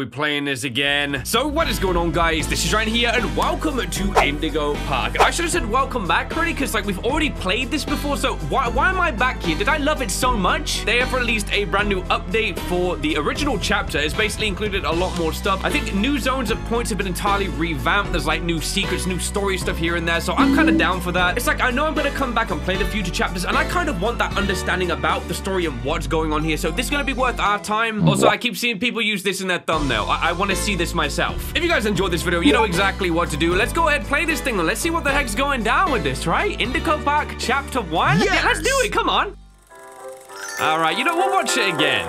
We playing this again? So what is going on guys? This is Ryan here and welcome to Indigo Park. I should have said welcome back already because like we've already played this before so why, why am I back here? Did I love it so much? They have released a brand new update for the original chapter. It's basically included a lot more stuff. I think new zones at points have been entirely revamped. There's like new secrets, new story stuff here and there so I'm kind of down for that. It's like I know I'm going to come back and play the future chapters and I kind of want that understanding about the story and what's going on here so this is going to be worth our time. Also I keep seeing people use this in their thumbnail. I, I want to see this myself. If you guys enjoyed this video, you know exactly what to do. Let's go ahead play this thing and let's see what the heck's going down with this, right? Indigo Park Chapter 1? Yes! Yeah, let's do it. Come on. All right, you know, we'll watch it again.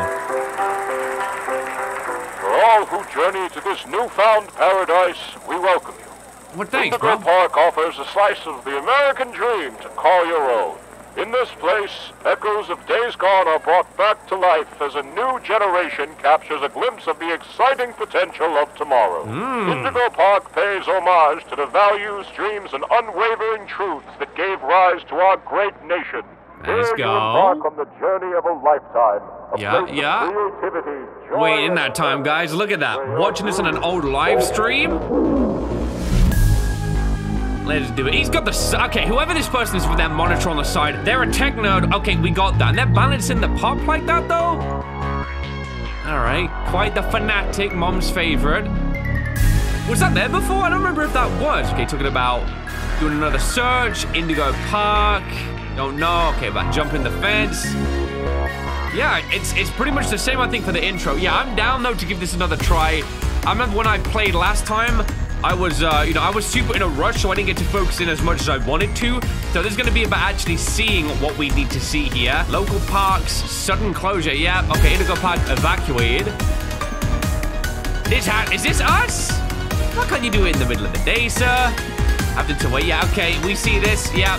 For all who journey to this newfound paradise, we welcome you. Well, thanks, Indigo bro. Park offers a slice of the American dream to call your own. In this place, echoes of days gone are brought back to life as a new generation captures a glimpse of the exciting potential of tomorrow. Hmm. Indigo Park pays homage to the values, dreams, and unwavering truths that gave rise to our great nation. Let's Here you go. embark on the journey of a lifetime. A Yeah, yeah. Wait, in that time, guys, look at that. Watching this on an old live stream. Let's do it. He's got the... Okay, whoever this person is with that monitor on the side, they're a tech nerd. Okay, we got that. And they're balancing the pop like that, though? All right. Quite the fanatic, mom's favorite. Was that there before? I don't remember if that was. Okay, talking about doing another search. Indigo Park. Don't know. Okay, about jumping the fence. Yeah, it's it's pretty much the same, I think, for the intro. Yeah, I'm down, though, to give this another try. I remember when I played last time, I was, uh, you know, I was super in a rush, so I didn't get to focus in as much as I wanted to. So this is going to be about actually seeing what we need to see here. Local parks, sudden closure. Yeah, okay, Indigo Park evacuated. This hat, is this us? Why can't you do it in the middle of the day, sir? Having to wait. Yeah, okay, we see this. Yeah.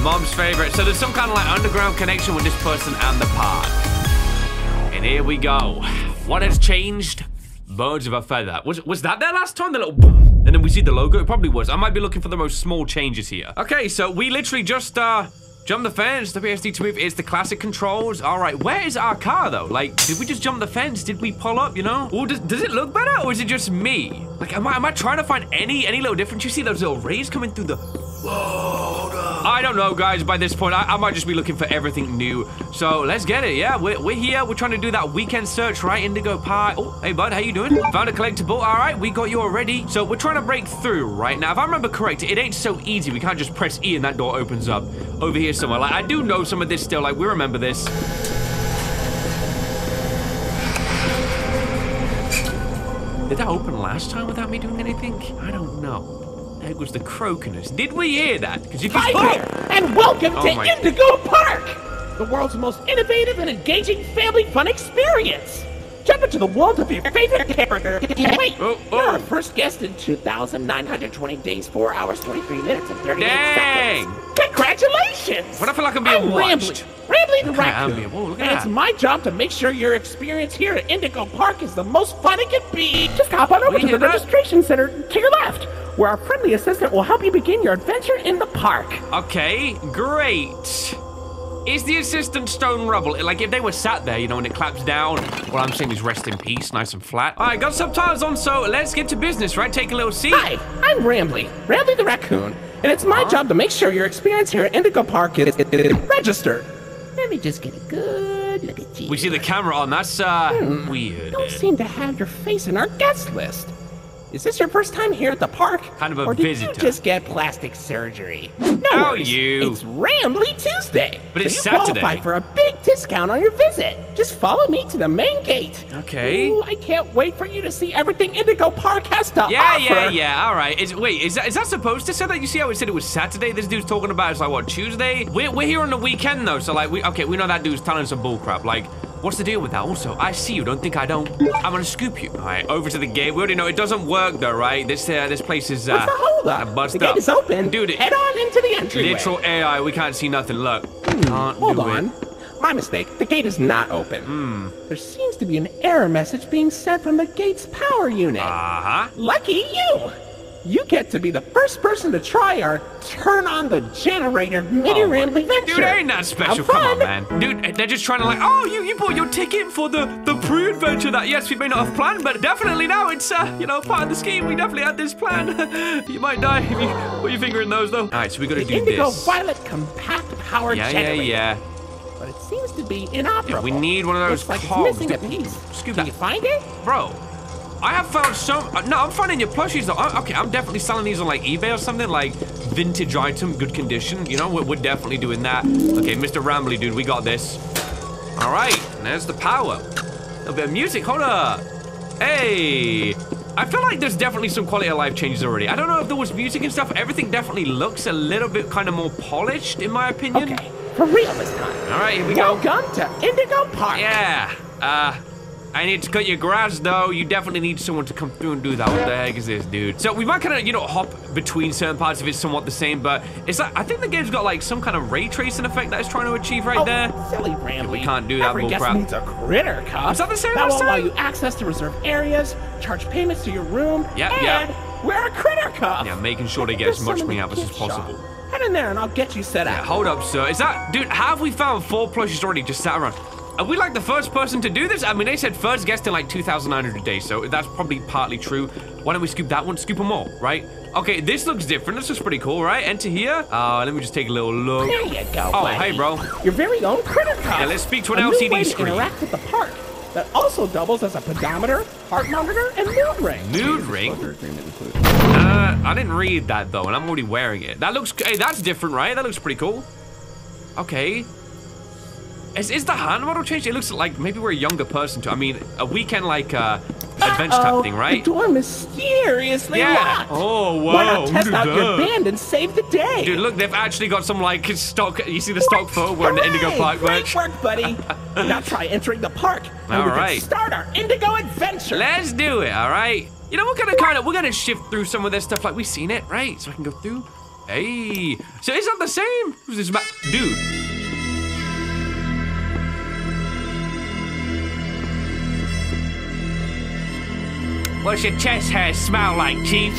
Mom's favorite. So there's some kind of like underground connection with this person and the park. And here we go. What has changed? Birds of a feather. Was was that there last time? The little boom, and then we see the logo. It probably was. I might be looking for the most small changes here. Okay, so we literally just uh jumped the fence. WSD to move is the classic controls. All right, where is our car though? Like, did we just jump the fence? Did we pull up? You know? Or does does it look better, or is it just me? Like, am I am I trying to find any any little difference? You see those little rays coming through the I don't know, guys. By this point, I, I might just be looking for everything new. So let's get it. Yeah, we're, we're here. We're trying to do that weekend search, right? Indigo Pie. Oh, hey, bud, how you doing? Found a collectible. All right, we got you already. So we're trying to break through right now. If I remember correct, it ain't so easy. We can't just press E and that door opens up over here somewhere. Like I do know some of this still. Like we remember this. Did that open last time without me doing anything? I don't know. That was the croakiness. Did we hear that? Because if you Hi there, and welcome Oh to Indigo Park, the world's most innovative and engaging family fun experience. Jump into the world of your favorite character. Wait, Oh, oh. you're oh. our first guest in 2,920 days, 4 hours, 23 minutes, and 38 Dang. seconds. Congratulations! What I feel like I'm being watched. Rambley, Rambley the raccoon. Whoa, look at and it's my job to make sure your experience here at Indigo Park is the most fun it can be. Just hop on over to the that- registration center to your left, where our friendly assistant will help you begin your adventure in the park. Okay, great. Is the assistant stone rubble? Like if they were sat there, you know, and it claps down, what I'm saying is rest in peace, nice and flat. All right, got some subtitles on, so let's get to business, right? Take a little seat. Hi, I'm Rambley, Rambley the raccoon, and it's my job to make sure your experience here at Indigo Park is, is- is registered. Let me just get a good look at you. We see the camera on. That's uh Hmm. weird. don't seem to have your face in our guest list. Is this your first time here at the park? Kind of a or did visitor. you just get plastic surgery? No Oh, worries. you. It's Rambley Tuesday. But so it's you Saturday. qualify for a big discount on your visit. Just follow me to the main gate. Okay. Ooh, I can't wait for you to see everything Indigo Park has to Yeah, offer. yeah, yeah. yeah. All right. Is wait, is that is that supposed to say that? You see how it said it was Saturday? This dude's talking about it's like what Tuesday? We're we're here on the weekend though, so like we okay, we know that dude's telling some bullcrap. Like, what's the deal with that? Also, I see you. Don't think I don't. I'm gonna scoop you. All right, over to the gate. We already know it doesn't work though, right? This uh, this place is uh, What's the hold uh, up? bust the gate is open. dude. It, Head on into the entryway. literal AI. We can't see nothing. Look, can't Hold do on. it. My mistake. The gate is not open. Hmm. There seems to be an error message being sent from the gate's power unit. Uh huh. Lucky you! You get to be the first person to try our turn on the generator mini Oh, rambling venture. Dude, ain't that special? Come on, man. Dude, they're just trying to like, oh, you, you bought your ticket for the, the pre-adventure that, yes, we may not have planned, but definitely now it's, uh, you know, part of the scheme. We definitely had this plan. you might die if you put your finger in those, though. All right, so we got to do Indigo this. Violet compact power Yeah, yeah, generator. yeah. But it seems to be inoperable. we need one of those Looks like cogs. it's missing a piece. scoop Did that. you find it? Bro, I have found some. Uh, no, I'm finding your plushies though. I- okay, I'm definitely selling these on like eBay or something, like vintage item, good condition. You know, we're, we're definitely doing that. Okay, Mr. Rambley, dude, we got this. All right, there's the power. A little bit of music. Hold up. Hey. I feel like there's definitely some quality of life changes already. I don't know if there was music and stuff. Everything definitely looks a little bit kind of more polished, in my opinion. Okay, for real this time. All right, here we go. Welcome to Indigo Park. Yeah. Uh, I need to cut your grass though. You definitely need someone to come through and do that. What the heck is this, dude? So we might kind of, you know, hop between certain parts if it's somewhat the same, but it's like I think the game's got like some kind of ray tracing effect that it's trying to achieve right Oh, there. silly Rambley. we can't do that Every bull crap. needs a critter cuff. Is that the same That will allow you access to reserved areas, charge payments to your room, Yep, and yep. wear a critter cuff. Yeah, making sure they get as much some in money out of us as gift shop. possible. Head in there and I'll get you set Yeah, up. hold up, sir. Is that, dude? Have we found four plushies already just sat around? Are we like the first person to do this? I mean, they said first guest in like 2,900 days, so that's probably partly true. Why don't we scoop that one? Scoop them all, right? Okay, this looks different. This looks pretty cool, right? Enter here. Uh, let me just take a little look. There you go. Oh, buddy. hey, bro. Your very own critter cuff. Yeah, let's speak to an a LCD new way screen. To interact with the park that also doubles as a pedometer, heart monitor, and mood ring. Mood ring? Uh, I didn't read that though, and I'm already wearing it. That looks, hey, that's different, right? That looks pretty cool. Okay. Is, is the hand model changed? It looks like maybe we're a younger person too. I mean, a weekend like uh, adventure Uh-oh, type thing, right? The door mysteriously Yeah. locked. Oh, Why not test out your band and save the day? Dude, look, they've actually got some like stock. You see the stock photo wearing the Indigo! Park Great merch. work, buddy. now try entering the park, and All we right. can start our Indigo adventure. Let's do it, all right? You know, we're gonna kind of, we're gonna shift through some of this stuff like we've seen it, right? So I can go through. Hey, so is that the same? Who's this dude? What's your chest hair smell like, Chief?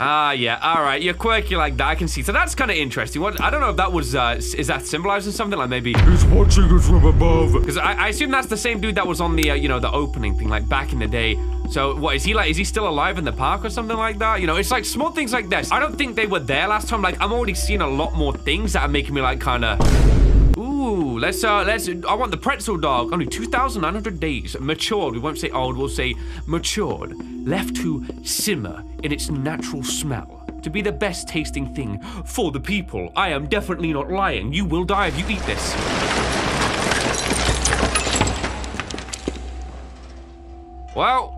Ah, yeah, all right. You're quirky like that. I can see. So that's kind of interesting. What? I don't know if that was. Uh, is that symbolizing something? Like maybe he's watching us from above. Because I, I assume that's the same dude that was on the, uh, you know, the opening thing, like back in the day. So what is he like? Is he still alive in the park or something like that? You know, it's like small things like this. I don't think they were there last time. Like I'm already seeing a lot more things that are making me like kind of. Ooh, let's uh, let's. I want the pretzel dog. Only 2,900 days. Matured. We won't say old. We'll say matured. Left to simmer in its natural smell. To be the best tasting thing for the people. I am definitely not lying. You will die if you eat this. Well,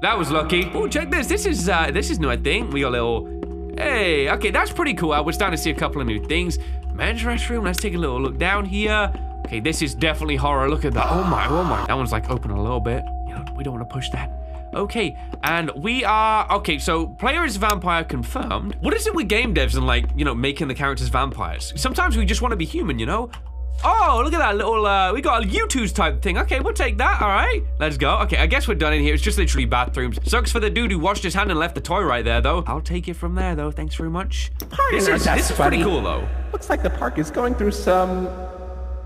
that was lucky. Oh, check this. This is uh, this is new. I think we got a little. Hey, okay, that's pretty cool. I was starting to see a couple of new things. Men's restroom. Let's take a little look down here. Okay, this is definitely horror. Look at that. Oh my, oh my. That one's like open a little bit. You know, we don't want to push that. Okay, and we are okay. So player is vampire confirmed. What is it with game devs and like you know making the characters vampires? Sometimes we just want to be human, you know. Oh, look at that little, uh, we got a U2's type thing. Okay, we'll take that, all right. Let's go. Okay, I guess we're done in here. It's just literally bathrooms. Sucks for the dude who washed his hand and left the toy right there, though. I'll take it from there, though. Thanks very much. This is, this is pretty cool, though. Looks like the park is going through some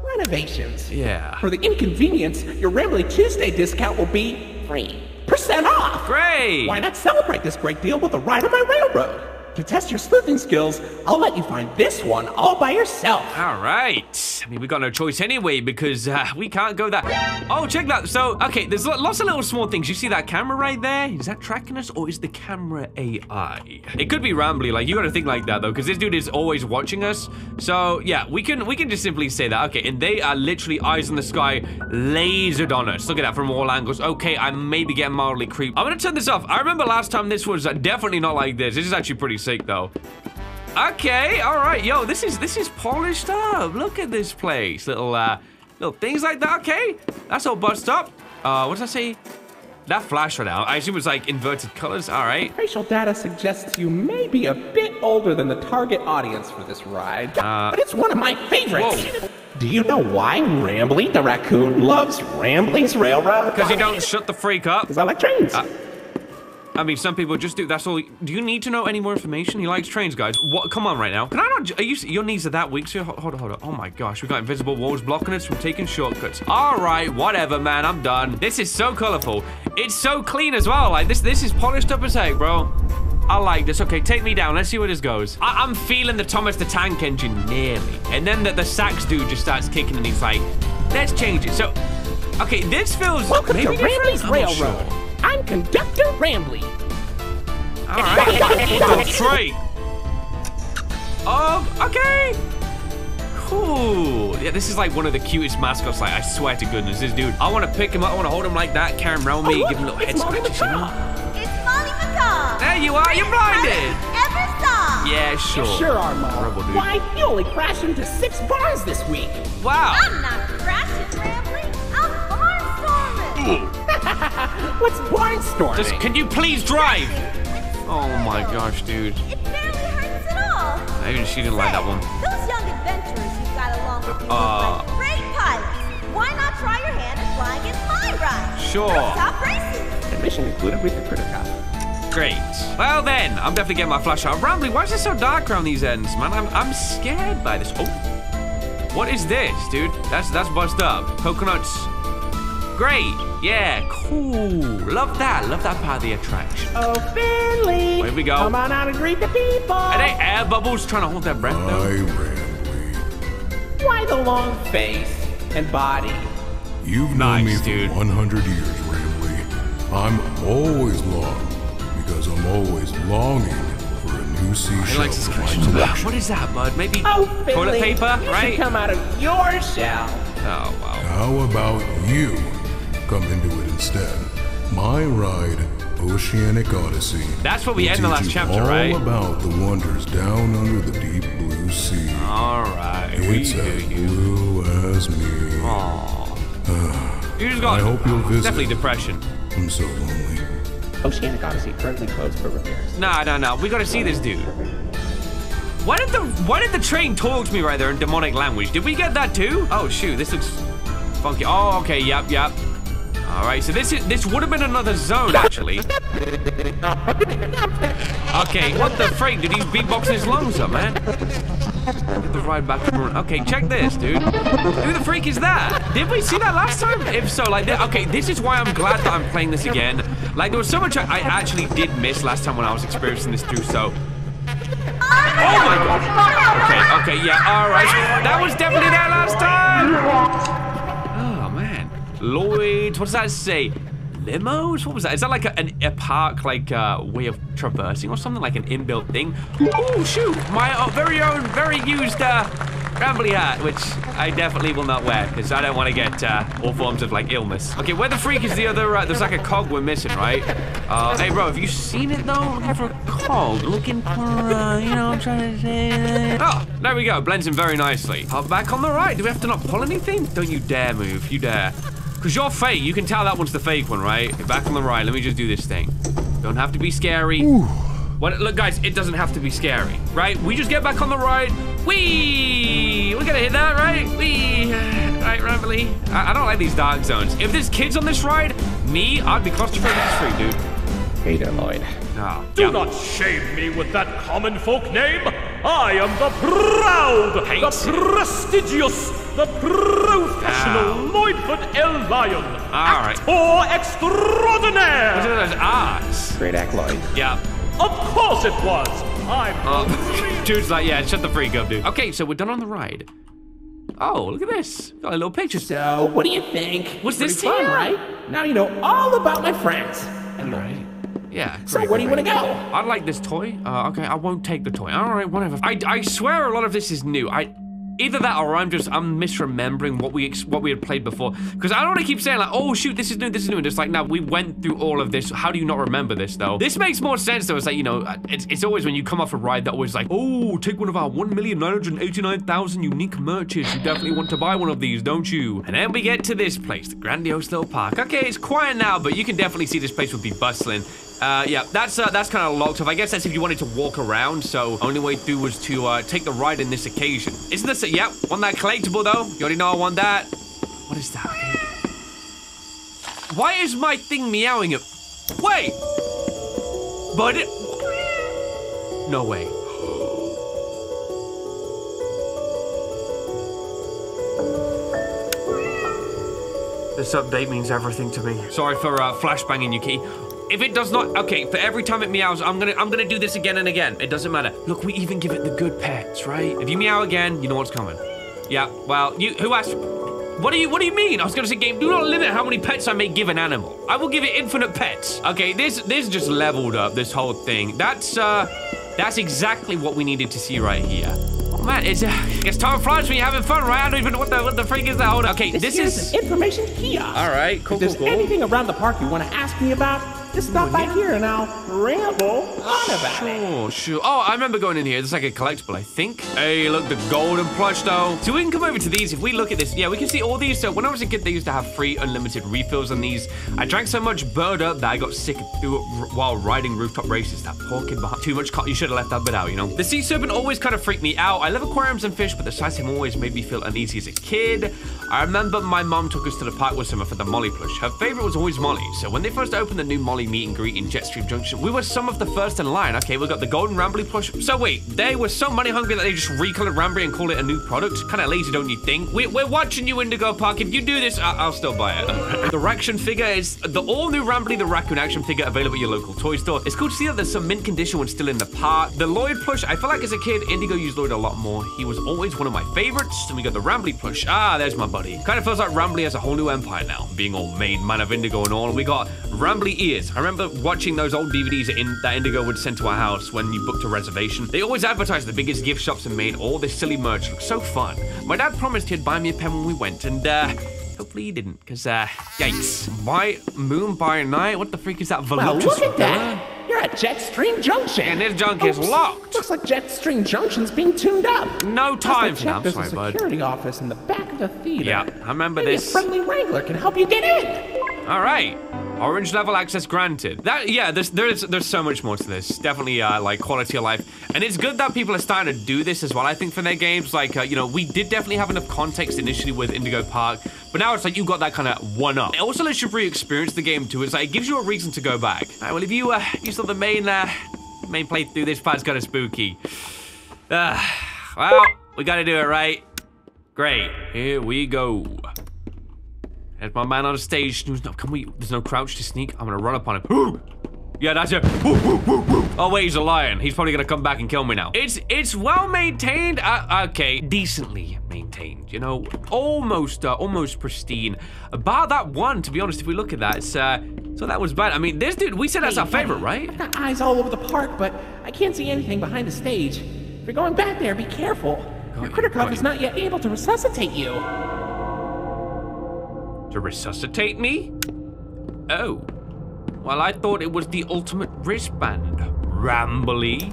renovations. Yeah. For the inconvenience, your Rambling Tuesday discount will be free percent off. Great. Why not celebrate this great deal with a ride on my railroad? To test your sleuthing skills, I'll let you find this one all by yourself. All right. I mean, we got no choice anyway because uh, we can't go that. Oh, check that. So, okay, there's lots of little small things. You see that camera right there? Is that tracking us or is the camera AI? It could be Rambley. Like you got to think like that though, because this dude is always watching us. So yeah, we can we can just simply say that. Okay, and they are literally eyes in the sky, lasered on us. Look at that from all angles. Okay, I may be getting mildly creeped. I'm gonna turn this off. I remember last time this was uh, definitely not like this. This is actually pretty sick though. Okay, all right, yo, this is this is polished up. Look at this place, little uh, little things like that. Okay, that's all bust up. Uh, what does that say? That flash right now. I assume it's like inverted colors. All right. Facial data suggests you may be a bit older than the target audience for this ride, but it's one of my favorites. Whoa. Do you know why Rambley the raccoon loves Rambling's Railroad? Because you don't shut the freak up. Because I like trains. I mean, some people just do. That's all. Do you need to know any more information? He likes trains, guys. What? Come on, right now. Can I not? Are you? Your knees are that weak. So hold, hold on, hold on. Oh my gosh, we've got invisible walls blocking us from taking shortcuts. All right, whatever, man. I'm done. This is so colorful. It's so clean as well. Like this, this is polished up as heck, bro. I like this. Okay, take me down. Let's see where this goes. I am feeling the Thomas the Tank Engine nearly. And then the, the sax dude just starts kicking and he's like, let's change it. So, okay, this feels Welcome maybe to Rambley's different? I'm not Railroad. sure. I'm Conductor Rambley. All right. Go straight. Oh, um, okay. Cool. Yeah, this is like one of the cutest mascots. Like, I swear to goodness, this dude. I want to pick him up. I want to hold him like that, carry him around me, Oh, give him a little head it's Molly scratches, you know? It's Molly McCaw. There you are. You're blinded. Ever saw. Yeah, sure. Sure are, Mom. Horrible, dude. Why, you only crashed into six bars this week. Wow. I'm not crashing, Rambley. I'm barnstorming. What's barnstorming? Just, can you please drive? Oh my gosh, dude. It barely hurts at all. Even she didn't like that one. Those young adventurers you've got along with you Uh. look like great pilots. Why not try your hand at flying in my ride? Sure. Rooftop races. Admission included with the Critter Cuff. Great. Well then, I'm definitely getting my flashlight. Rambley, why is it so dark around these ends, man? I'm, I'm scared by this. Oh. What is this, dude? That's that's bust up. Coconuts. Great. Yeah, cool. Love that. Love that part of the attraction. Oh, Finley! Here we go. Come on out and greet the people! Are they air bubbles trying to hold their breath I though? Rambley. Why the long face and body? You've known Nice, me for dude. 100 years, Rambley. I'm always long because I'm always longing for a new He seashell likes his for my collection. collection. What is that, bud? Maybe Oh, Finley! toilet paper, you right? should come out of your shell. Oh wow. How about you come into it instead? My ride, Oceanic Odyssey. That's what we will end the last you chapter, all right? All about the wonders down under the deep blue sea. All right. We it's hear as you. blue as me. Aw. Ah. You're just got I hope you'll visit. definitely depression. I'm so lonely. Oceanic Odyssey currently closed for repairs. Nah, nah, nah. We gotta see this dude. Why did the Why did the train talk to me right there in demonic language? Did we get that too? Oh shoot, this looks funky. Oh, okay, yep, yep. All right, so this is this would have been another zone actually. Okay, what the freak? Did he beatbox his lungs up, man? Get the ride back to Maroon. Okay, check this, dude. Who the freak is that? Did we see that last time? If so, like, th- okay, this is why I'm glad that I'm playing this again. Like, there was so much I, I actually did miss last time when I was experiencing this through, so. Oh my god. Okay, okay, yeah, alright. That was definitely that last time. Lloyd's, what does that say? Limos? What was that? Is that like a, an, a park, like, uh, way of traversing or something? Like an inbuilt thing? Oh, shoot. My uh, very own, very used, uh, Rambley hat, which I definitely will not wear because I don't want to get uh, all forms of like illness. Okay, where the freak is the other? Uh, there's like a cog we're missing, right? Uh, hey, bro, have you seen it though? Looking for a cog, looking for, uh, you know, what I'm trying to say. Oh, there we go. Blends in very nicely. Uh, back on the right. Do we have to not pull anything? Don't you dare move. You dare. Because you're fake. You can tell that one's the fake one, right? Back on the right. Let me just do this thing. Don't have to be scary. What, look, guys, it doesn't have to be scary, right? We just get back on the ride. Wee! We're gonna hit that, right? Wee! Right, Rambley? I, I don't like these dark zones. If there's kids on this ride, me, I'd be claustrophobic free, dude. Hey there, Lloyd. Oh, Do yeah. not shame me with that common folk name. I am the proud, Hate the it. prestigious, the professional Ow. Lloydford L. Lion. All right. Actor extraordinaire. Look at those eyes. Great act, Lloyd. Yeah. Of course it was. I'm Oh, dude's like, yeah, shut the freak up, dude. Okay, so we're done on the ride. Oh, look at this. Got a little picture. So, what do you think? Was this Pretty fun, here? right? Now you know all about my friends. And Lloyd. Yeah. So, great, where do you want to go? I like this toy. Uh, okay, I won't take the toy. All right, whatever. I, I swear a lot of this is new. I either that or I'm just I'm misremembering what we what we had played before. Because I don't want to keep saying like, oh shoot, this is new, this is new, and just like, now we went through all of this. How do you not remember this though? This makes more sense though. It's like you know, it's, it's always when you come off a ride that always like, oh, take one of our one million nine hundred eighty nine thousand unique merches. You definitely want to buy one of these, don't you? And then we get to this place, the grandiose little park. Okay, it's quiet now, but you can definitely see this place would be bustling. Uh, yeah, that's uh, that's kind of locked off. I guess that's if you wanted to walk around. So only way through was to uh, take the ride in this occasion. Isn't this? A, yeah, want that collectible though? You already know I want that. What is that? Why is my thing meowing? At, wait. But it... No way. This update means everything to me. Sorry for uh, flashbanging you, Key. If it does not, okay, for every time it meows, I'm gonna, I'm gonna do this again and again. It doesn't matter. Look, we even give it the good pets, right? If you meow again, you know what's coming. Yeah. Well, you, who asked? What do you, what do you mean? I was gonna say, game, do not limit how many pets I may give an animal. I will give it infinite pets. Okay, this, this just leveled up this whole thing. That's, uh, that's exactly what we needed to see right here. Oh, man, it's, uh, it's time flies when you're having fun, right? I don't even know what the, what the freak is that. Hold on. Okay, This, this is. information kiosk. All right, cool, if there's cool, cool. anything around the park you want to ask me about, just stop by here and I'll ramble on about it. Sure, sure. Oh, I remember going in here. There's like a collectible, I think. Hey, look, the golden plush, though. So we can come over to these. If we look at this, yeah, we can see all these. So when I was a kid, they used to have free unlimited refills on these. I drank so much bird up that I got sick while riding rooftop races. That poor kid behind. Too much. Co- you should have left that bit out, you know. The sea serpent always kind of freaked me out. I love aquariums and fish, but the sight of him always made me feel uneasy as a kid. I remember my mom took us to the park with summer for the Molly plush. Her favorite was always Molly. So when they first opened the new Molly meet and greet in Jetstream Junction, we were some of the first in line. Okay, we got the golden Rambley plush. So wait, they were so money hungry that they just recolored Rambley and called it a new product? Kind of lazy, don't you think? We, we're watching you, Indigo Park. If you do this, I- I'll still buy it. the Raction figure is the all-new Rambley the Raccoon action figure available at your local toy store. It's cool to see that there's some mint condition one still in the park. The Lloyd plush, I feel like as a kid, Indigo used Lloyd a lot more. He was always one of my favorites. And we got the Rambley plush. Ah, there's my buddy. Kind of feels like Rambley has a whole new empire now, being all main man of Indigo and all. We got Rambley ears. I remember watching those old DVDs in, that Indigo would send to our house when you booked a reservation. They always advertised the biggest gift shops and made All this silly merch look so fun. My dad promised he'd buy me a pen when we went, and uh, hopefully he didn't, because uh, yikes. Why moon by night? What the freak is that voluptuous look at that! You're at Jetstream Junction. And this junk is locked. Looks like Jetstream Junction's being tuned up. No time for that. I'm sorry, there's a bud. security office in the back of the theater. Yeah, I remember Maybe this. a friendly wrangler can help you get in. All right. Orange level access granted. That yeah, there's there's there's so much more to this. Definitely uh, like quality of life, and it's good that people are starting to do this as well. I think for their games, like uh, you know, we did definitely have enough context initially with Indigo Park, but now it's like you got that kind of one up. It also lets you re-experience the game too. It's like it gives you a reason to go back. All right, well, if you uh, you saw the main uh, main playthrough, this part's kind of spooky. Uh, well, we got to do it right. Great. Here we go. There's my man on the stage. No, can we? There's no crouch to sneak. I'm gonna run up on him. Yeah, that's it. Oh wait, he's a lion. He's probably gonna come back and kill me now. It's it's well maintained. Uh, okay, decently maintained. You know, almost uh, almost pristine. About that one, to be honest, if we look at that, it's uh. So that was bad. I mean, this dude. We said that's Hey, our favorite, right? I've got eyes all over the park, but I can't see anything behind the stage. If you're going back there, be careful. Your you, critter got cup is not yet able to resuscitate you. To resuscitate me? Oh. Well, I thought it was the ultimate wristband. Rambley.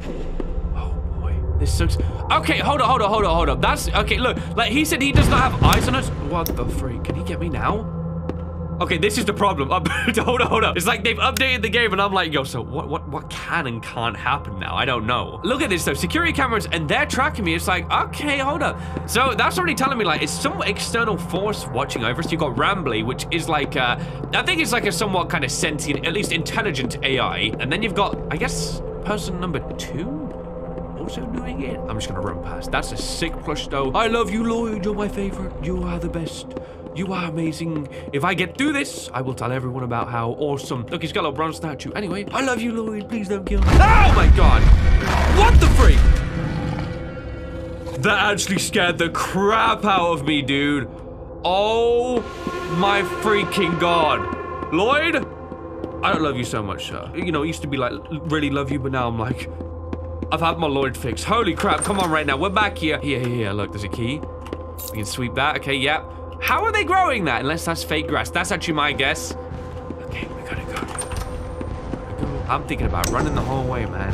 Oh boy, this sucks. Okay, hold on, hold on, hold on, hold on. That's okay. Look, like he said, he does not have eyes on us. What the freak? Can he get me now? Okay, this is the problem. Hold on, hold on. It's like they've updated the game, and I'm like, yo, so what, what, what can and can't happen now? I don't know. Look at this though, security cameras, and they're tracking me. It's like, okay, hold up. So that's already telling me like it's some external force watching over us. you've got Rambley, which is like, uh, I think it's like a somewhat kind of sentient, at least intelligent AI, and then you've got, I guess, person number two also doing it. I'm just gonna run past. That's a sick plush though. I love you, Lloyd. You're my favorite. You are the best. You are amazing. If I get through this, I will tell everyone about how awesome. Look, he's got a bronze statue. Anyway, I love you, Lloyd. Please don't kill me. Oh my god! What the freak? That actually scared the crap out of me, dude. Oh my freaking god. Lloyd? I don't love you so much, sir. You know, it used to be like, really love you, but now I'm like, I've had my Lloyd fix. Holy crap, come on right now. We're back here. Here, here, here. Look, there's a key. We can sweep that. Okay, yep. How are they growing that? Unless that's fake grass. That's actually my guess. Okay, we gotta go. I'm thinking about running the whole way, man.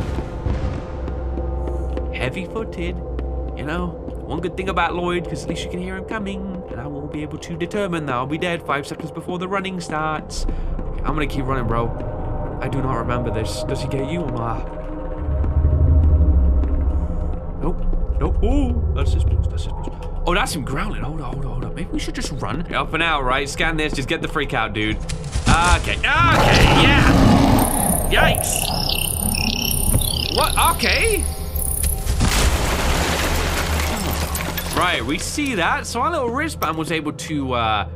Heavy footed. You know, one good thing about Lloyd, because at least you can hear him coming, and I won't be able to determine that I'll be dead five seconds before the running starts. Okay, I'm gonna keep running, bro. I do not remember this. Does he get you or not? Nope. Nope. Oh, that's his boost. That's his boost. Oh, that's him growling. Hold on, hold on, hold on. Maybe we should just run. Up and out, right? Scan this. Just get the freak out, dude. Ah, okay. Ah, okay. Yeah. Yikes. What? Okay. Right, we see that. So our little wristband was able to uh,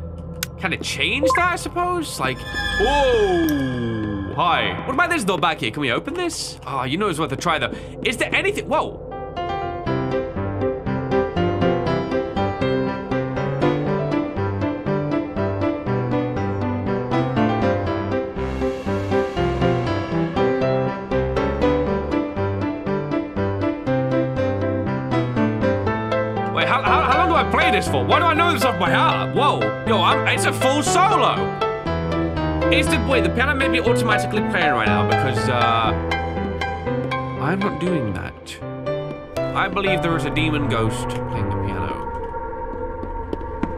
kind of change that, I suppose. Like, whoa. Hi. What about this door back here? Can we open this? Oh, you know it's worth a try though. Is there anything? Whoa. This for? Why do I know this off my heart? Whoa, yo, I'm, it's a full solo. Is the wait the piano may be automatically playing right now because uh, I'm not doing that. I believe there is a demon ghost playing the piano.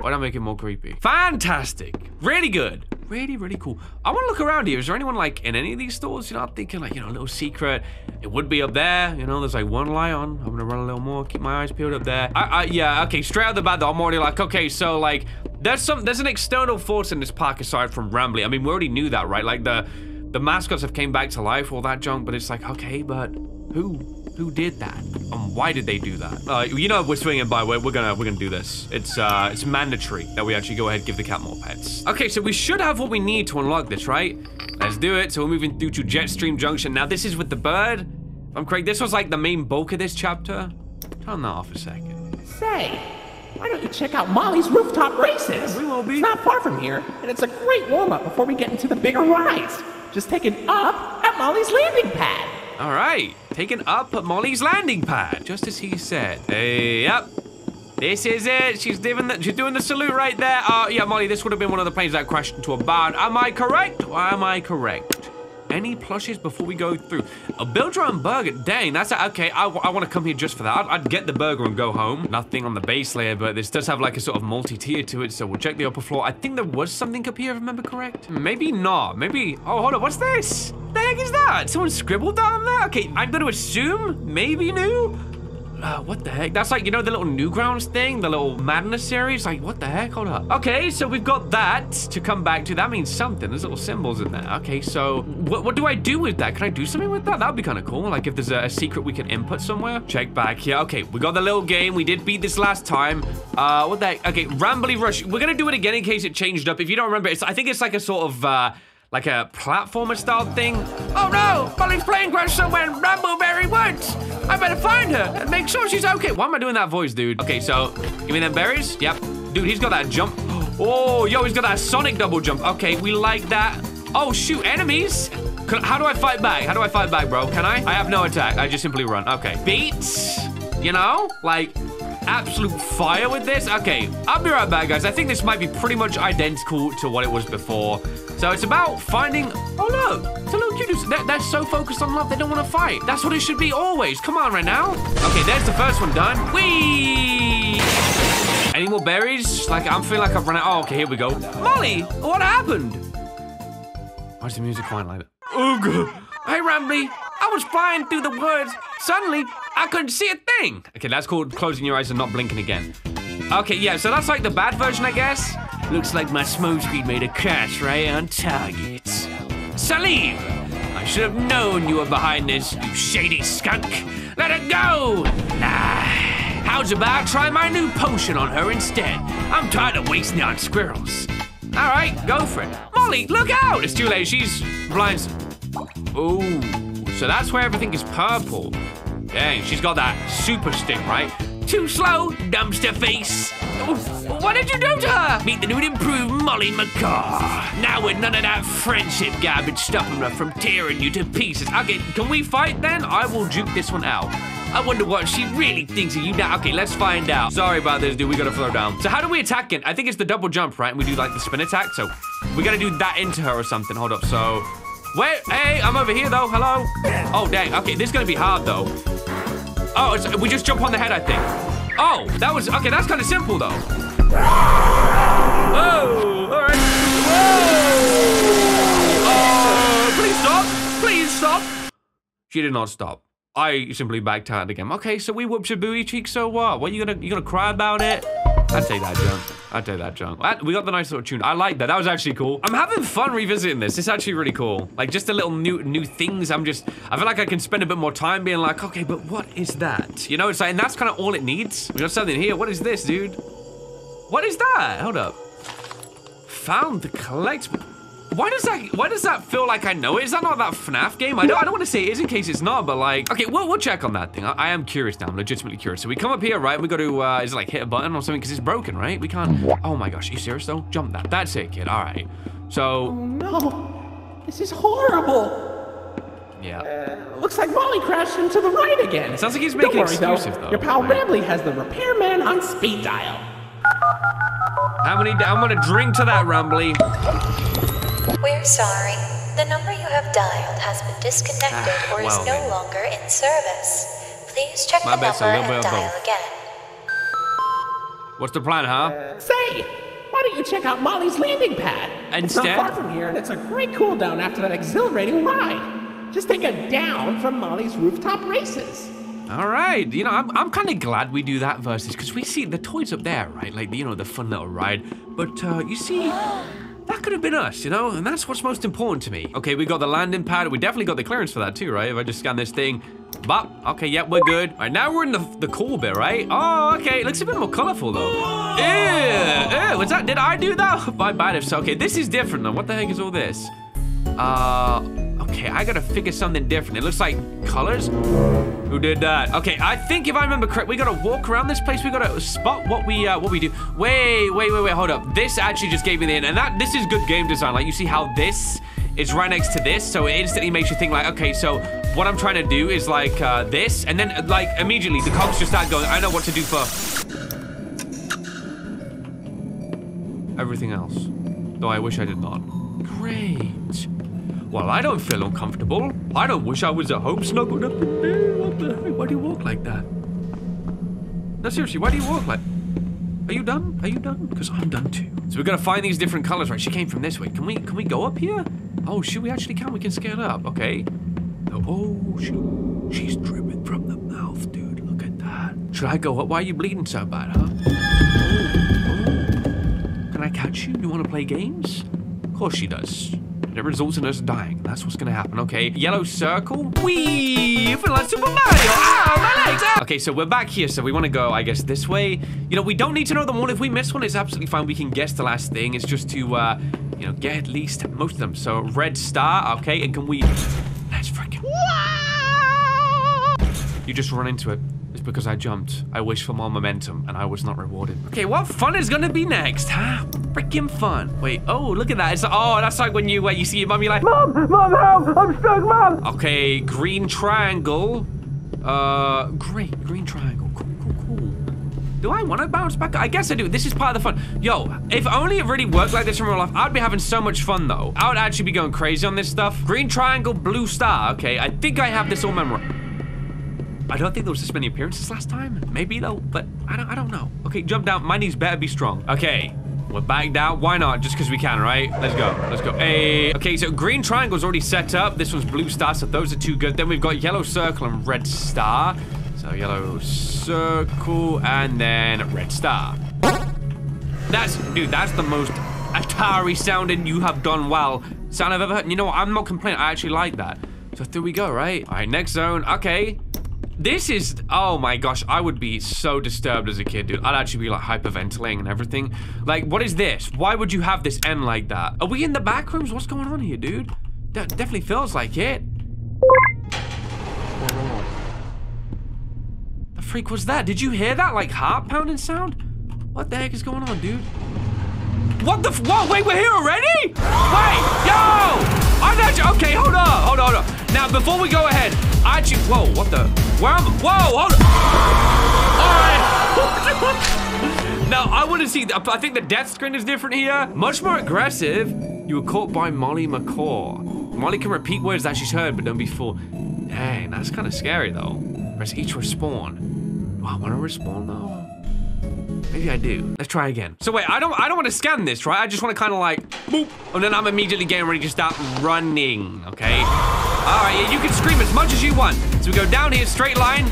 Why not make it more creepy? Fantastic, really good. Really, really cool. I want to look around here. Is there anyone like in any of these stores? You know, I'm thinking like, you know, a little secret. It would be up there. You know, there's like one light on. I'm gonna run a little more. Keep my eyes peeled up there. I, I, yeah, okay. Straight out the bat, though, I'm already like, okay, so like, there's some, there's an external force in this park aside from Rambley. I mean, we already knew that, right? Like the, the mascots have came back to life, all that junk. But it's like, okay, but who? Who did that? And why did they do that? Uh, you know, we're swinging by. We're, we're gonna we're gonna do this. It's uh, it's mandatory that we actually go ahead and give the cat more pets. Okay, so we should have what we need to unlock this, right? Let's do it. So we're moving through to Jetstream Junction. Now this is with the bird. If I'm correct, this was like the main bulk of this chapter. Turn that off a second. Say, why don't you check out Molly's rooftop races? We will be. It's not far from here, and it's a great warm up before we get into the bigger rides. Just take it up at Molly's landing pad. All right, taken up at Molly's landing pad, just as he said. Hey, yep. This is it. She's doing the, she's doing the salute right there. Uh, yeah, Molly, this would have been one of the planes that crashed into a barn. Am I correct? Or am I correct? Any plushes before we go through? A build burger. Dang, that's a, okay. I, want to come here just for that. I'd, I'd get the burger and go home. Nothing on the base layer, but this does have like a sort of multi-tier to it. So we'll check the upper floor. I think there was something up here, if I remember correct. Maybe not. Maybe. Oh, hold on. What's this? The heck is that? Someone scribbled that on there? Okay, I'm going to assume maybe new. Uh, what the heck? That's like, you know, the little Newgrounds thing, the little Madness series? Like, what the heck? Hold up. Okay, so we've got that to come back to. That means something. There's little symbols in there. Okay, so what, what do I do with that? Can I do something with that? That would be kind of cool. Like, if there's a, a, secret we can input somewhere. Check back here. Okay, we got the little game. We did beat this last time. Uh, what the heck? Okay, Rambley Rush. We're going to do it again in case it changed up. If you don't remember, I think it's like a sort of, uh, like a platformer style thing. Oh no! Molly's playing crash somewhere in Rambleberry Woods! I better find her and make sure she's okay. Why am I doing that voice, dude? Okay, so give me them berries. Yep. Dude, he's got that jump. Oh, yo, he's got that sonic double jump. Okay, we like that. Oh, shoot, enemies? How do I fight back? How do I fight back, bro? Can I? I have no attack. I just simply run. Okay. Beats, you know? Like, absolute fire with this. Okay, I'll be right back, guys. I think this might be pretty much identical to what it was before. So it's about finding. Oh look, it's a little cuties. They're, they're so focused on love, they don't want to fight. That's what it should be always. Come on, right now. Okay, there's the first one done. Whee! Any more berries? Like I'm feeling like I've run out. Oh, okay, here we go. Molly, what happened? Why's the music fine like that? Ugh. Hey, Rambley. I was flying through the woods. Suddenly, I couldn't see a thing. Okay, that's called closing your eyes and not blinking again. Okay, yeah, so that's like the bad version, I guess. Looks like my smoke screen made a crash right on target. Salem! I should have known you were behind this, you shady skunk. Let it go! Nah. How's about try my new potion on her instead? I'm tired of wasting on squirrels. All right, go for it. Molly, look out! It's too late. She's blind. Ooh, so that's where everything is purple. Dang, she's got that super stick, right? Too slow, dumpster face. What did you do to her? Meet the new and improved Molly McCaw. Now with none of that friendship garbage stopping her from tearing you to pieces. Okay, can we fight then? I will juke this one out. I wonder what she really thinks of you now. Okay, let's find out. Sorry about this, dude. We gotta throw down. So how do we attack it? I think it's the double jump, right? And we do like the spin attack. So we gotta do that into her or something. Hold up. So wait, hey, I'm over here though. Hello. Oh dang. Okay, this is gonna be hard though. Oh, we just jump on the head, I think. Oh, that was okay. That's kind of simple though. Oh, all right. Whoa! Uh, please stop. Please stop. She did not stop. I simply backed out again. Okay, so we whooped your booty cheek. So what? What are you gonna you gonna cry about it? I'd take that jump. I'd take that jump. We got the nice little tune. I like that. That was actually cool. I'm having fun revisiting this. It's actually really cool. Like just the little new new things. I'm just. I feel like I can spend a bit more time being like, okay, but what is that? You know, it's like, and that's kind of all it needs. We got something here. What is this, dude? What is that? Hold up. Found the collect. Why does that? Why does that feel like I know it? Is that not that FNAF game? I don't. I don't want to say it is in case it's not, but like, okay, we'll we'll check on that thing. I, I am curious now. I'm legitimately curious. So we come up here, right? We got to. Uh, is it like hit a button or something? Because it's broken, right? We can't. Oh my gosh, are you serious though? Jump that. That's it, kid. All right. So Oh No, this is horrible. yeah. Looks like Molly crashed into the right again. Sounds like he's Don't making worry, excuses, though. though. Your pal Right. Has the repairman on speed dial. How many? I'm gonna drink to that, Rambley. We're sorry. The number you have dialed has been disconnected Ah, or is no then. longer in service. Please check My the bad, number and dial both. again. What's the plan, huh? Say, why don't you check out Molly's landing pad? Instead? It's Instead? not far from here, and it's a great cool down after that exhilarating ride. Just take a down from Molly's rooftop races. All right, you know, I'm, I'm kind of glad we do that versus because we see the toys up there, right? Like, you know, the fun little ride. But uh, you see, that could have been us, you know, and that's what's most important to me. Okay, we got the landing pad. We definitely got the clearance for that too, right? If I just scan this thing, but okay, yep, we're good. All right, now we're in the the cool bit, right? Oh, okay, it looks a bit more colorful though. Ew, ew, was that? Did I do that? Bad if so. Okay, this is different though. What the heck is all this? Uh, okay, I gotta figure something different. It looks like colors. Who did that? Okay, I think if I remember correct, we gotta walk around this place. We gotta spot what we uh, what we do. Wait, wait, wait, wait. Hold up. This actually just gave me the hint, and that this is good game design. Like you see how this is right next to this, so it instantly makes you think like, okay, so what I'm trying to do is like uh, this, and then like immediately the cogs just start going. I know what to do for everything else. Though I wish I did not. Great. Well, I don't feel uncomfortable. I don't wish I was at home snuggled up in bed. What the heck? Why do you walk like that? No, seriously, why do you walk like... Are you done? Are you done? Because I'm done too. So we're gonna find these different colors, right? She came from this way. Can we can we go up here? Oh, shoot, we actually can. We can scale up. Okay. Oh, oh, shoot. She's dripping from the mouth, dude. Look at that. Should I go up? Why are you bleeding so bad, huh? Oh, oh. Can I catch you? You want to play games? Of course she does. And it results in us dying. That's what's gonna happen, okay? Yellow circle. Wee! Feel like Super Mario. Ow, my legs! Ow. Okay, so we're back here, so we want to go, I guess, this way. You know, we don't need to know them all. If we miss one, it's absolutely fine. We can guess the last thing. It's just to, uh, you know, get at least most of them. So, red star, okay, and can we... Let's freaking... You just run into it. Because I jumped. I wished for more momentum, and I was not rewarded. Okay, what fun is gonna be next, huh? Freaking fun. Wait, oh, look at that. It's oh, that's like when you uh, you see your mum, you're like, Mom, Mom, help! I'm stuck, Mom! Okay, green triangle. Uh, great, green triangle. Cool, cool, cool. Do I want to bounce back? I guess I do. This is part of the fun. Yo, if only it really worked like this in real life, I'd be having so much fun, though. I would actually be going crazy on this stuff. Green triangle, blue star. Okay, I think I have this all memorized. I don't think there was this many appearances last time. Maybe though, but I don't. I don't know. Okay, jump down. My knees better be strong. Okay, we're back down. Why not? Just because we can, right? Let's go. Let's go. Hey. Okay, so green triangle's already set up. This one's blue star, so those are two good. Then we've got yellow circle and red star. So yellow circle and then red star. That's, dude, that's the most Atari sounding you have done well sound I've ever heard. You know what? I'm not complaining. I actually like that. So through we go, right? All right, next zone. Okay. This is, oh my gosh, I would be so disturbed as a kid, dude. I'd actually be like hyperventilating and everything. Like, what is this? Why would you have this end like that? Are we in the back rooms? What's going on here, dude? That definitely feels like it. The freak was that? Did you hear that, like, heart pounding sound? What the heck is going on, dude? What the Whoa, wait, we're here already? Wait, yo! I'm not- okay, hold on, hold on, hold on. Now, before we go ahead, I whoa, what the? Where am I? Whoa, hold on. All right. now, I want to see, I think the death screen is different here. Much more aggressive. You were caught by Molly McCaw. Molly can repeat words that she's heard, but don't be fooled. Dang, that's kind of scary, though. Press each respawn. Do I want to respawn, though? Maybe I do. Let's try again. So wait, I don't I don't want to scan this, right? I just want to kind of like boop, and then I'm immediately getting ready to start running, okay? All right, yeah, you can scream as much as you want. So we go down here, straight line.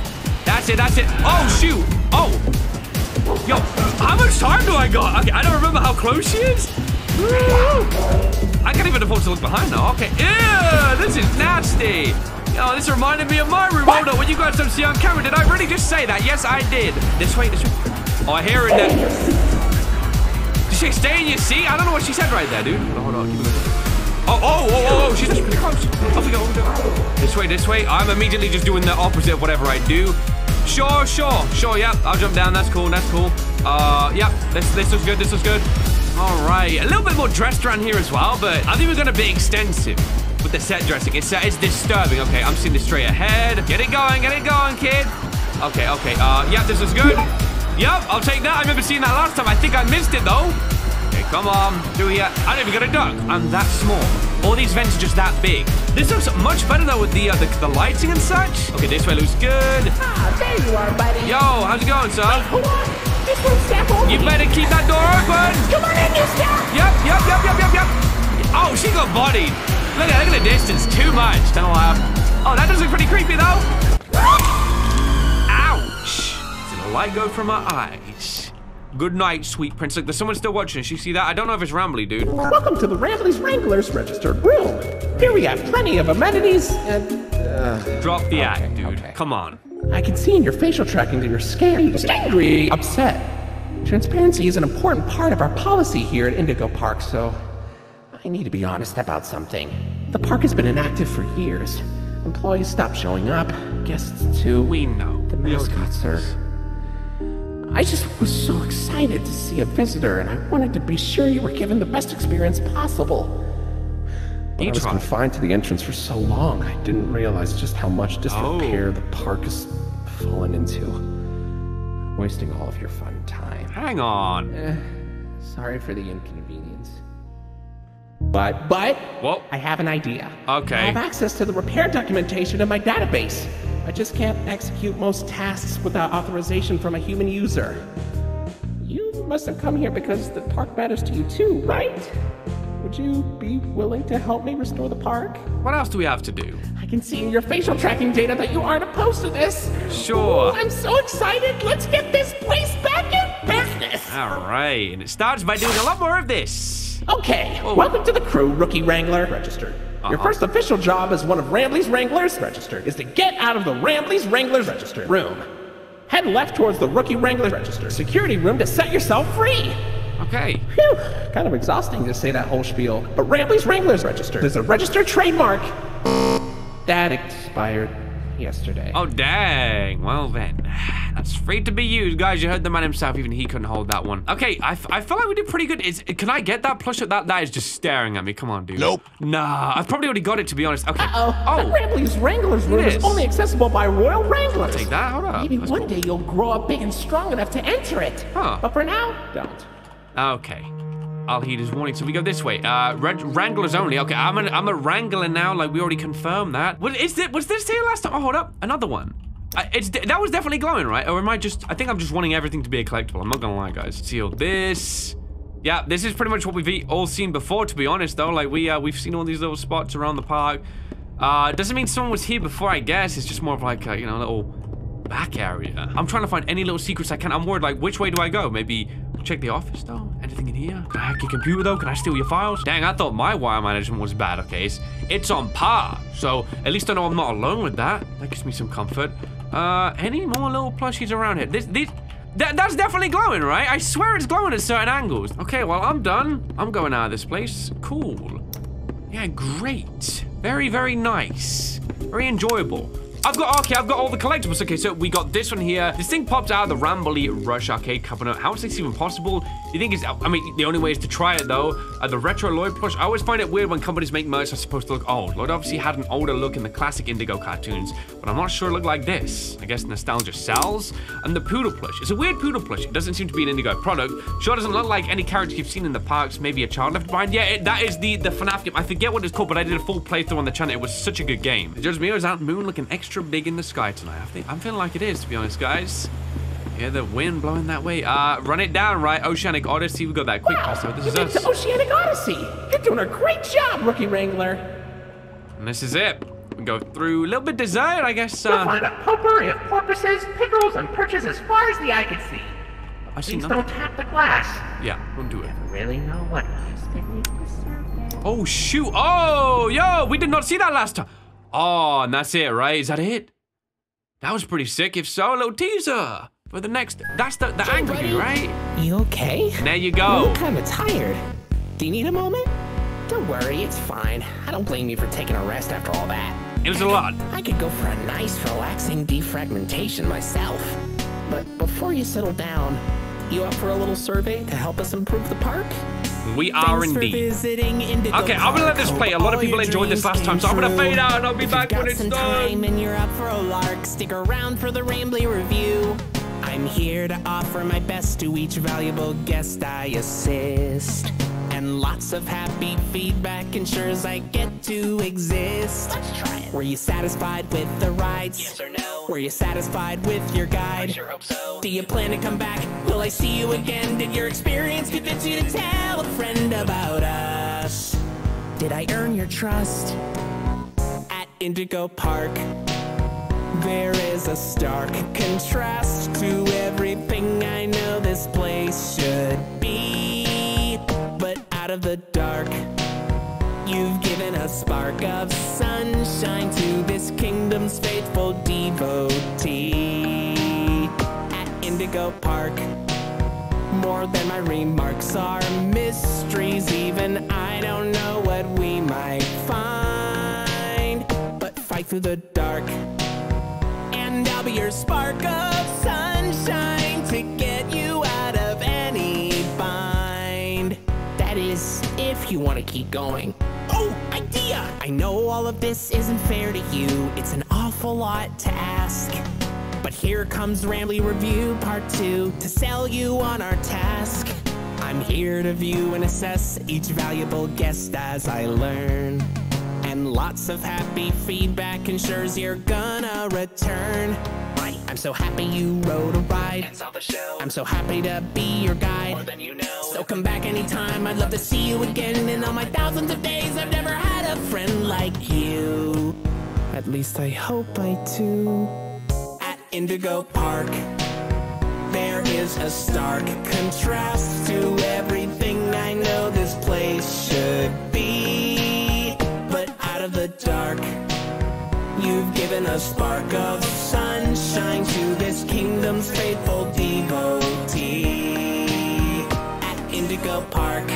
That's it, that's it. Oh, shoot. Oh. Yo, How much time do I got? Okay, I don't remember how close she is. I can't even afford to look behind now. Okay. Ew, this is nasty. Oh, this reminded me of my room. Hold on, when you guys don't see on camera, did I really just say that? Yes, I did. This way, this way. Oh, I hear it there. Did she stay in your seat? I don't know what she said right there, dude. Hold on, Oh, oh, oh, oh, oh, she's pretty close. Off we go. This way, this way. I'm immediately just doing the opposite of whatever I do. Sure, sure, sure, yep. I'll jump down. That's cool, that's cool. Uh, yep, this, this looks good, this looks good. All right, a little bit more dressed around here as well, but I think we're gonna be extensive with the set dressing. It's, uh, it's disturbing. Okay, I'm seeing this straight ahead. Get it going, get it going, kid. Okay, okay, uh, yep, this is good. Yep, I'll take that. I remember seeing that last time. I think I missed it, though. Okay, come on. Through uh, I don't even got a duck. I'm that small. All these vents are just that big. This looks much better, though, with the, uh, the, the lighting and such. Okay, this way looks good. Ah, there you are, buddy. Yo, how's it going, sir? Hold on. Step over. You better keep that door open. Come on in, you step. Yep, yep, yep, yep, yep, yep. Oh, she got bodied. Look at, look at the distance. Too much. Don't laugh. Oh, that does look pretty creepy, though. Light go from my eyes? Good night, sweet prince. Look, there's someone still watching. Us. You see that? I don't know if it's Rambley, dude. Welcome to the Rambley's Wranglers registered room. Here we have plenty of amenities and Drop the act, dude. Come on. I can see in your facial tracking that you're scared, angry, upset. Transparency is an important part of our policy here at Indigo Park, so I need to be honest about something. The park has been inactive for years. Employees stopped showing up, guests too. We know. The mascots are. I just was so excited to see a visitor, and I wanted to be sure you were given the best experience possible. But You I was tried. confined to the entrance for so long, I didn't realize just how much oh. disrepair Oh. the park has fallen into. Wasting all of your fun time. Hang on. Eh, sorry for the inconvenience. But, but, What? I have an idea. Okay. I have access to the repair documentation in my database. I just can't execute most tasks without authorization from a human user. You must have come here because the park matters to you too, right? Would you be willing to help me restore the park? What else do we have to do? I can see in your facial tracking data that you aren't opposed to this. Sure. Ooh, I'm so excited. Let's get this place back in business. All right. And it starts by doing a lot more of this. Okay, Oh. welcome to the crew, Rookie Wrangler. Registered. Your Uh-huh. first official job as one of Rambley's Wranglers, registered, is to get out of the Rambley's Wranglers registered room. Head left towards the Rookie Wrangler registered security room to set yourself free. Okay. Phew, kind of exhausting to say that whole spiel, but Rambley's Wranglers registered is a registered trademark. That expired yesterday. Oh, dang. Well, then. That's free to be used. Guys, you heard the man himself. Even he couldn't hold that one. Okay, I, f- I feel like we did pretty good. Is, can I get that plush? That, that is just staring at me. Come on, dude. Nope. Nah, I've probably already got it, to be honest. Okay. Oh, Oh. the Rambley's Wranglers room It is is. only accessible by Royal Wranglers. take that. Hold up. Maybe That's one cool. day you'll grow up big and strong enough to enter it. Huh. But for now, don't. Okay. I'll heed his warning. So we go this way. Uh, Wranglers only. Okay, I'm a, I'm a Wrangler now. Like we already confirmed that. Was, is it, was this here last time? Oh, hold up. Another one. Uh, it's that was definitely glowing, right? Or am I just? I think I'm just wanting everything to be a collectible. I'm not gonna lie, guys. Seal this. Yeah, this is pretty much what we've all seen before. To be honest, though, like we uh, we've seen all these little spots around the park. Uh, doesn't mean someone was here before. I guess it's just more of like a, you know a little back area. I'm trying to find any little secrets I can. I'm worried, like, which way do I go? Maybe check the office, though? Anything in here? Can I hack your computer, though? Can I steal your files? Dang, I thought my wire management was bad, okay? It's, it's on par. So, at least I know I'm not alone with that. That gives me some comfort. Uh, any more little plushies around here? This, this... That, that's definitely glowing, right? I swear it's glowing at certain angles. Okay, well, I'm done. I'm going out of this place. Cool. Yeah, great. Very, very nice. Very enjoyable. I've got, okay, I've got all the collectibles. Okay, so we got this one here. This thing popped out of the Rambley Rush Arcade cabinet. How is this even possible? You think it's, I mean, the only way is to try it though. Uh, the Retro Lloyd plush, I always find it weird when companies make merch that's supposed to look old. Lloyd obviously had an older look in the classic Indigo cartoons, but I'm not sure it looked like this. I guess nostalgia sells. And the Poodle plush, it's a weird Poodle plush. It doesn't seem to be an Indigo product. Sure doesn't look like any character you've seen in the parks, maybe a child left behind. Yeah, it, that is the, the FNAF game. I forget what it's called, but I did a full playthrough on the channel. It was such a good game. Judge me, is that moon looking extra big in the sky tonight? I think, I'm feeling like it is, to be honest, guys. Yeah, the wind blowing that way. Uh, run it down, right? Oceanic Odyssey. We got that quick pass. So this is us. Oceanic Odyssey. You're doing a great job, Rookie Wrangler. And this is it. We go through a little bit dessert, I guess. You'll Uh, find a potpourri of porpoises, pickles, and perches as far as the eye can see. I see Please nothing. don't tap the glass. Yeah, don't do it. Really know what. Oh shoot! Oh, yo, we did not see that last time. Oh, and that's it, right? Is that it? That was pretty sick. If so, a little teaser for the next. That's the the angry right? You okay? And there you go. look kind of tired. Do you need a moment? Don't worry, it's fine. I don't blame you for taking a rest after all that. It was a lot. I could go for a nice, relaxing defragmentation myself. But before you settle down, you up for a little survey to help us improve the park? We are Thanks indeed. Okay, I'm gonna let this play. A lot of people enjoyed this last time, so I'm gonna fade out and I'll be If back when it's done. time and you're up for a lark, stick around for the Rambley review. I'm here to offer my best to each valuable guest I assist. And lots of happy feedback ensures I get to exist. Let's try it. Were you satisfied with the rides? Yes or no? Were you satisfied with your guide? I sure hope so. Do you plan to come back? Will I see you again? Did your experience convince you to tell a friend about us? Did I earn your trust? At Indigo Park, there is a stark contrast to everything I know this place should be. But out of the dark, you've given a spark of sunshine to this kingdom's faithful devotee. At Indigo Park, more than my remarks are mysteries. Even I don't know what we might find. But fight through the dark, be your spark of sunshine to get you out of any bind. That is, if you want to keep going. Oh, idea! I know all of this isn't fair to you. It's an awful lot to ask. But here comes Rambley Review Part 2 to sell you on our task. I'm here to view and assess each valuable guest as I learn. Lots of happy feedback ensures you're gonna return. I'm so happy you rode a ride. And saw the show. I'm so happy to be your guide. More than you know. So come back anytime. I'd love to see you again. In all my thousands of days, I've never had a friend like you. At least I hope I do. At Indigo Park, there is a stark contrast to everything I know this place should be. Out of the dark, You've given a spark of sunshine to this kingdom's faithful devotee. At Indigo Park,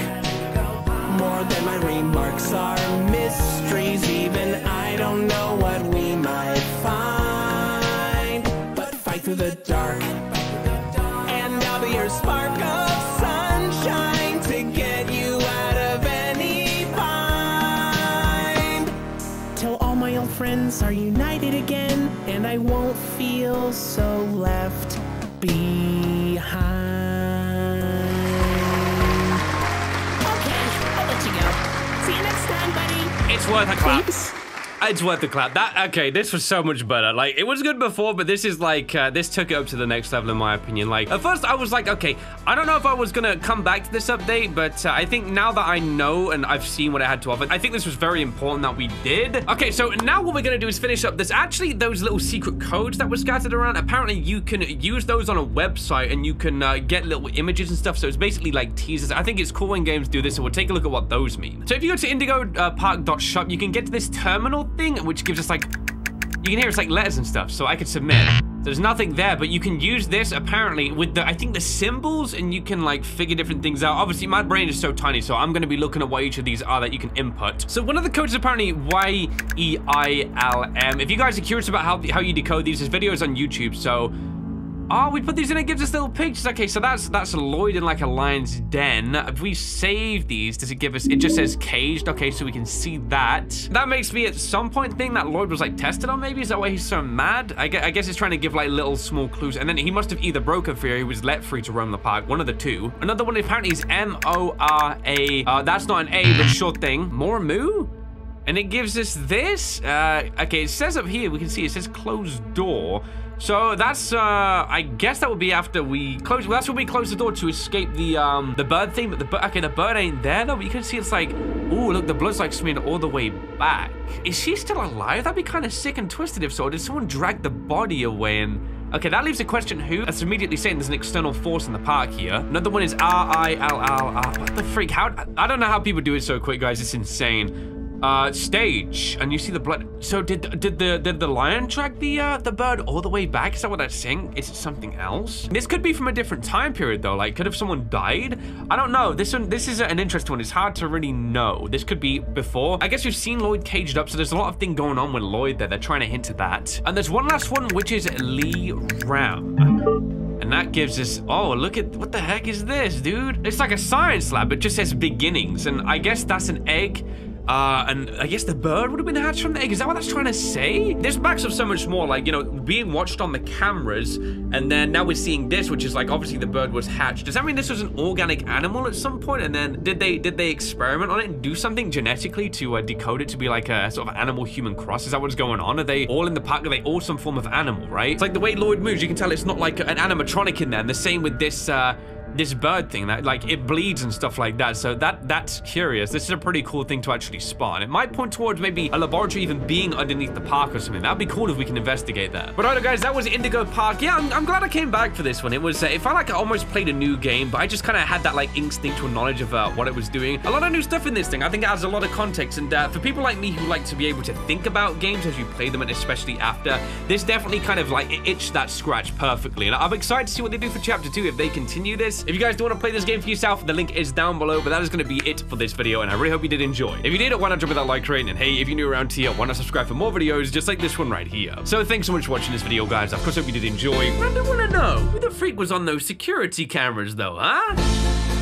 more than my remarks are mysteries. Even I don't know what we might find. But fight through the dark, united again and I won't feel so left behind. Okay, I'll let you go. See you next time, buddy. It's worth a clap. Please. It's worth the clap. That okay. This was so much better. Like it was good before, but this is like uh, this took it up to the next level in my opinion. Like at first I was like, okay, I don't know if I was gonna come back to this update, but uh, I think now that I know and I've seen what it had to offer, I think this was very important that we did. Okay, so now what we're gonna do is finish up. There's actually those little secret codes that were scattered around. Apparently you can use those on a website and you can uh, get little images and stuff. So it's basically like teasers. I think it's cool when games do this. So we'll take a look at what those mean. So if you go to indigopark.shop, you can get to this terminal thing, which gives us like, you can hear it's like letters and stuff. So I could submit. There's nothing there, but you can use this apparently with the, I think the symbols and you can like figure different things out. Obviously my brain is so tiny, so I'm gonna be looking at what each of these are that you can input. So one of the codes is apparently Y-E-I-L-M. If you guys are curious about how, how you decode these, there's videos on YouTube, so Oh, we put these in, it gives us little pictures. Okay, so that's that's Lloyd in like a lion's den. If we save these, does it give us, it just says caged. Okay, so we can see that. That makes me at some point think that Lloyd was like tested on maybe. Is that why he's so mad? I guess, I guess it's trying to give like little small clues. And then he must have either broken free or he was let free to roam the park. One of the two. Another one apparently is M-O-R-A. Uh, that's not an A, but sure thing. More moo? And it gives us this. Uh, okay, it says up here, we can see it says closed door. So that's, uh, I guess that would be after we close, well, that's when we close the door to escape the, um, the bird thing, but the bird, okay, the bird ain't there though, but you can see it's like, ooh, look, the blood's like smeared all the way back. Is she still alive? That'd be kind of sick and twisted if so. Did someone drag the body away and, Okay, that leaves a question who? That's immediately saying there's an external force in the park here. Another one is R-I-L-L-R. What the freak? How? I don't know how people do it so quick, guys. It's insane. Uh, stage, and you see the blood. So did did the did the lion track the uh, the bird all the way back? Is that what that's saying? Is it something else? This could be from a different time period though. Like, could have someone died? I don't know. This one, this is an interesting one. It's hard to really know. This could be before. I guess we've seen Lloyd caged up, so there's a lot of thing going on with Lloyd there. They're trying to hint at that. And there's one last one, which is Lee Ram. And that gives us, oh, look at, what the heck is this, dude? It's like a science lab. It just says beginnings. And I guess that's an egg uh, and I guess the bird would have been hatched from the egg. Is that what that's trying to say? This backs up so much more, like, you know, being watched on the cameras, and then now we're seeing this, which is like, obviously the bird was hatched. Does that mean this was an organic animal at some point? and then did they did they experiment on it and do something genetically to uh, decode it to be like a sort of animal-human cross? Is that what's going on? Are they all in the park? Are they all some form of animal, right? It's like the way Lloyd moves, you can tell it's not like an animatronic in there. And the same with this, uh, this bird thing that like it bleeds and stuff like that. So that that's curious. This is a pretty cool thing to actually spawn. It might point towards maybe a laboratory even being underneath the park or something. That'd be cool if we can investigate that. But alright guys that was indigo park. Yeah i'm, I'm glad i came back for this one. It was uh, it felt like i almost played a new game but i just kind of had that like instinctual knowledge of uh, what it was doing. A lot of new stuff in this thing. I think it adds a lot of context and uh, for people like me who like to be able to think about games as you play them and especially after this definitely kind of like it itched that scratch perfectly. And i'm excited to see what they do for chapter two if they continue this if you guys do want to play this game for yourself, the link is down below. But that is going to be it for this video, and I really hope you did enjoy. If you did, why not drop that like rating? And hey, if you're new around here, why not subscribe for more videos just like this one right here? So thanks so much for watching this video, guys. Of course, hope you did enjoy. I do want to know who the freak was on those security cameras, though, huh?